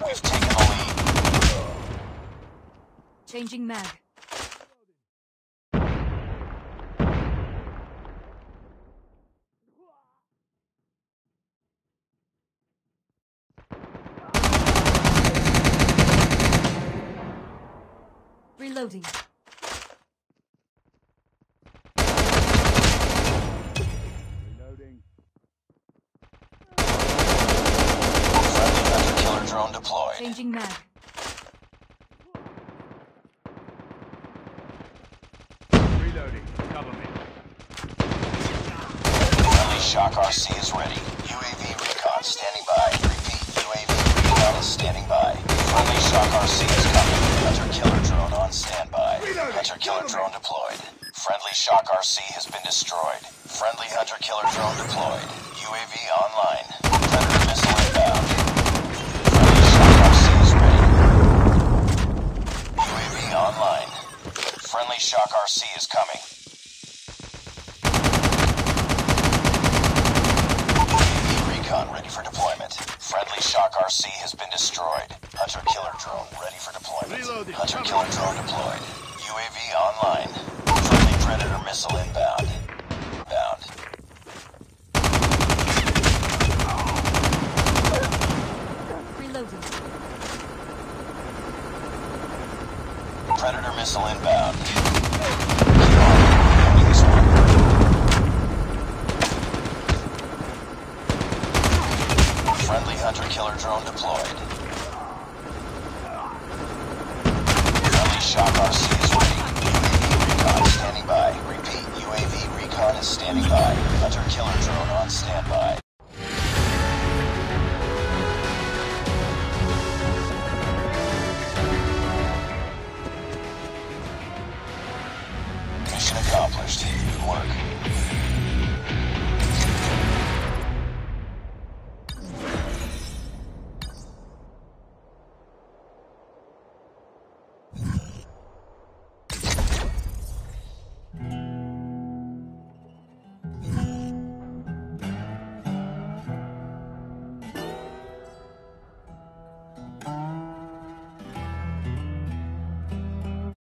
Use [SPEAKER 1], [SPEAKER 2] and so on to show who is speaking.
[SPEAKER 1] We've taken the lead.
[SPEAKER 2] Changing mag. Reloading.
[SPEAKER 3] Reloading.
[SPEAKER 1] Friendly hunter drone deployed.
[SPEAKER 2] Changing mag.
[SPEAKER 3] Reloading. Cover me.
[SPEAKER 1] Friendly Shock RC is ready. UAV recon standing by. Repeat, UAV recon is standing by. Friendly Shock RC is coming. Hunter killer drone on standby. Hunter killer drone deployed. Friendly Shock RC has been destroyed. Friendly hunter killer drone deployed. UAV online. Predator missile inbound. Friendly Shock RC is ready. UAV online. Friendly Shock RC is coming. UAV recon ready for deployment. Friendly Shock RC has been destroyed. Hunter killer drone ready for deployment. Hunter killer drone deployed. UAV online. Friendly Predator missile. Inbound.
[SPEAKER 2] Reloading.
[SPEAKER 1] Predator missile inbound. Friendly hunter killer drone deployed. Friendly shock RC is ready. UAV recon standing by. Repeat, UAV recon is standing by. Hunter killer drone on standby.